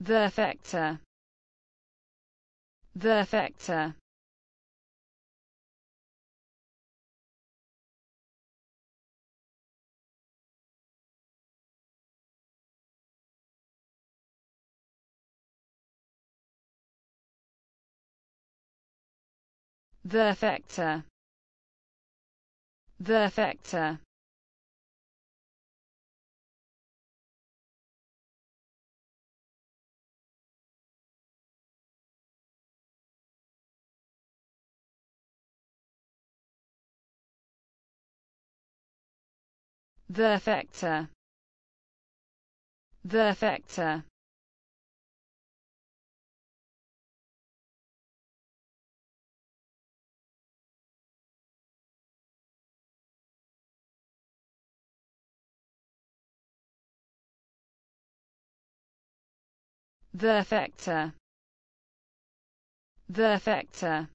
The factor. The factor. The factor. The factor. The Verfector. The Verfector.